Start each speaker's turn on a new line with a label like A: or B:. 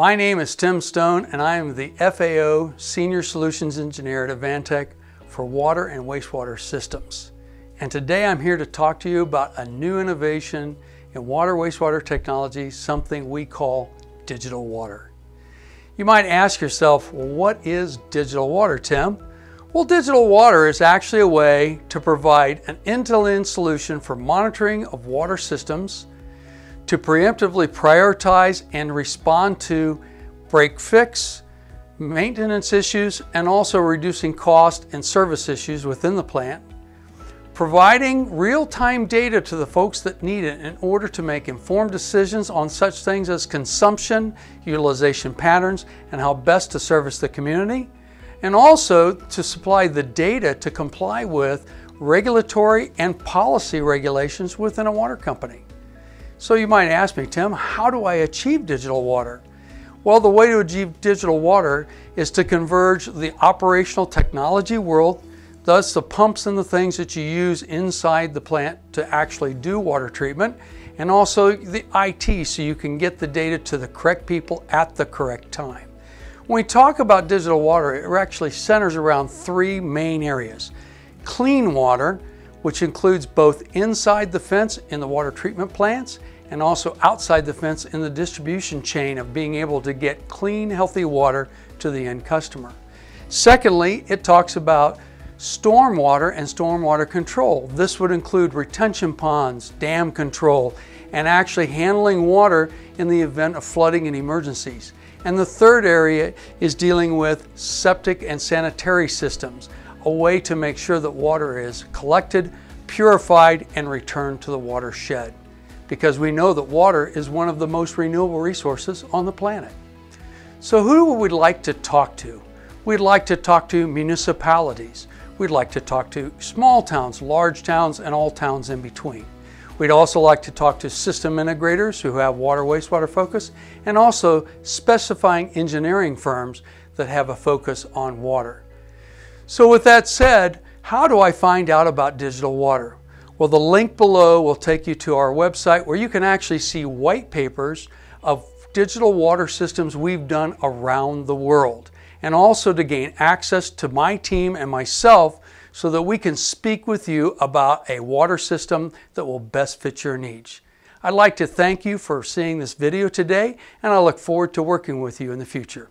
A: My name is Tim Stone and I am the FAO Senior Solutions Engineer at Advantech for Water and Wastewater Systems. And today I'm here to talk to you about a new innovation in water wastewater technology, something we call digital water. You might ask yourself, well, what is digital water, Tim? Well, digital water is actually a way to provide an end-to-end solution for monitoring of water systems to preemptively prioritize and respond to break fix, maintenance issues, and also reducing cost and service issues within the plant, providing real-time data to the folks that need it in order to make informed decisions on such things as consumption, utilization patterns, and how best to service the community, and also to supply the data to comply with regulatory and policy regulations within a water company. So you might ask me, Tim, how do I achieve digital water? Well, the way to achieve digital water is to converge the operational technology world, thus the pumps and the things that you use inside the plant to actually do water treatment, and also the IT so you can get the data to the correct people at the correct time. When we talk about digital water, it actually centers around three main areas. Clean water, which includes both inside the fence in the water treatment plants and also outside the fence in the distribution chain of being able to get clean, healthy water to the end customer. Secondly, it talks about stormwater and stormwater control. This would include retention ponds, dam control, and actually handling water in the event of flooding and emergencies. And the third area is dealing with septic and sanitary systems, a way to make sure that water is collected, purified, and returned to the watershed. Because we know that water is one of the most renewable resources on the planet. So who would we like to talk to? We'd like to talk to municipalities. We'd like to talk to small towns, large towns, and all towns in between. We'd also like to talk to system integrators who have water wastewater focus and also specifying engineering firms that have a focus on water. So with that said, how do I find out about digital water? Well, the link below will take you to our website where you can actually see white papers of digital water systems we've done around the world and also to gain access to my team and myself so that we can speak with you about a water system that will best fit your needs. I'd like to thank you for seeing this video today and I look forward to working with you in the future.